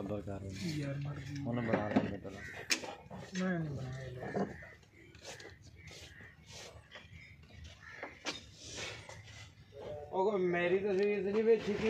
सब्र कर उन्हें बना लेंगे पहला। मैं नहीं बनाया मेरी तस्वीर इतनी बेची थी।